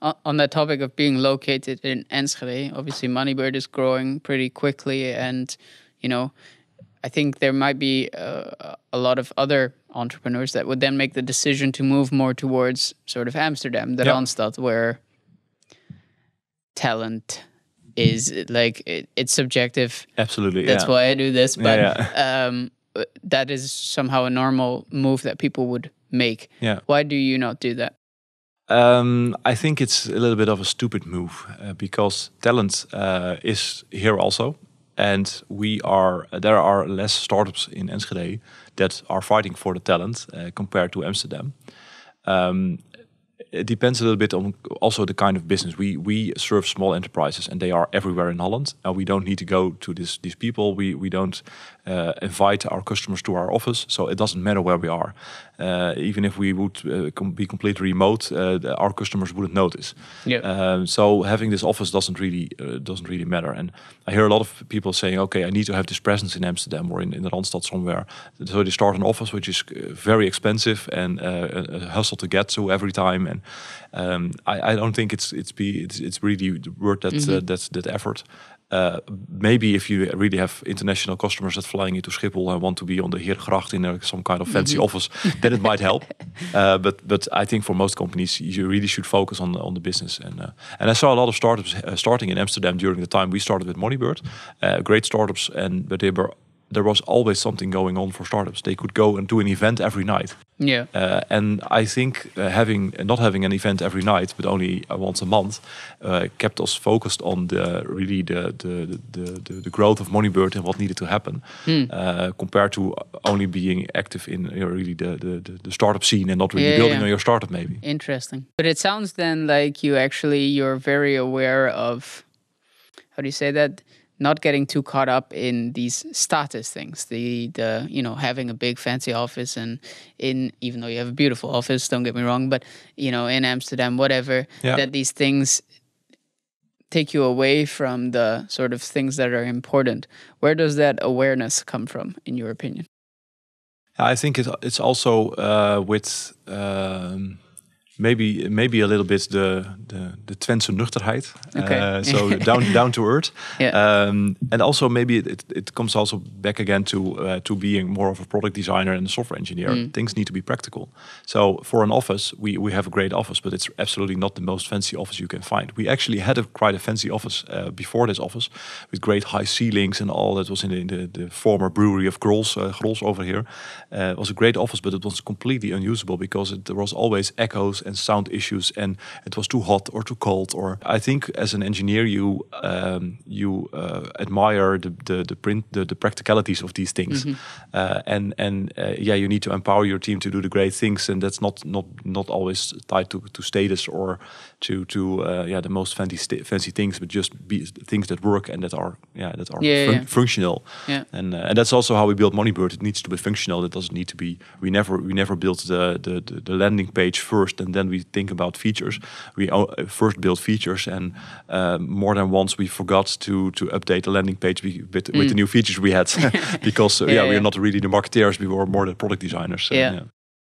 on that topic of being located in Enschede, obviously Moneybird is growing pretty quickly, and you know, I think there might be uh, a lot of other entrepreneurs that would then make the decision to move more towards sort of Amsterdam, the yep. Randstad, where talent is like it, it's subjective. Absolutely, that's yeah. why I do this. But yeah, yeah. Um, that is somehow a normal move that people would make. Yeah. Why do you not do that? Um, I think it's a little bit of a stupid move uh, because talent uh, is here also, and we are there are less startups in Enschede that are fighting for the talent uh, compared to Amsterdam. Um, it depends a little bit on also the kind of business. We we serve small enterprises, and they are everywhere in Holland. And we don't need to go to this, these people. We we don't uh, invite our customers to our office, so it doesn't matter where we are. Uh, even if we would uh, com be completely remote, uh, our customers wouldn't notice. Yeah. Um, so having this office doesn't really uh, doesn't really matter. And I hear a lot of people saying, "Okay, I need to have this presence in Amsterdam or in, in the Randstad somewhere." So they start an office which is uh, very expensive and a hustle to get to every time. And um, I, I, don't think it's it's be it's, it's really worth that mm -hmm. that that effort. Uh, maybe if you really have international customers that flying into Schiphol and want to be on the Herengracht in a, some kind of fancy mm -hmm. office, then it might help. Uh, but but I think for most companies, you really should focus on the, on the business. And uh, and I saw a lot of startups uh, starting in Amsterdam during the time we started with Moneybird, uh, great startups, and but they were there was always something going on for startups. They could go and do an event every night. Yeah. Uh, and I think uh, having not having an event every night, but only uh, once a month, uh, kept us focused on the really the the, the the, the growth of Moneybird and what needed to happen, uh, compared to only being active in you know, really the, the the startup scene and not really yeah, building yeah. on your startup maybe. Interesting. But it sounds then like you actually you're very aware of how do you say that not getting too caught up in these status things the the you know having a big fancy office and in even though you have a beautiful office don't get me wrong but you know in amsterdam whatever yeah. that these things take you away from the sort of things that are important where does that awareness come from in your opinion i think it, it's also uh, with um, maybe maybe a little bit the the, the Twentse nuchterheid. Okay. Uh, so down down to earth. Yeah. Um, and also maybe it, it comes also back again to uh, to being more of a product designer and a software engineer. Mm. Things need to be practical. So for an office, we we have a great office, but it's absolutely not the most fancy office you can find. We actually had a quite a fancy office uh, before this office, with great high ceilings and all. That was in the, in the, the former brewery of Grolsch, uh, Grolsch over here. Uh, it was a great office, but it was completely unusable because it, there was always echoes and sound issues, and it was too hot or too cold. Or I think as an engineer, you um, you uh, admire the the the, print, the the practicalities of these things, mm -hmm. uh, and and uh, yeah, you need to empower your team to do the great things, and that's not not not always tied to to status or to to uh, yeah the most fancy fancy things, but just be things that work and that are yeah that are yeah, fun yeah. functional. Yeah. And uh, and that's also how we build Moneybird. It needs to be functional. It doesn't need to be. We never we never built the the, the landing page first and then we think about features. We uh, first build features, and uh, more than once we forgot to to update the landing page with, mm. with the new features we had because uh, yeah, yeah, yeah, we are not really the marketeers. We were more the product designers. yeah.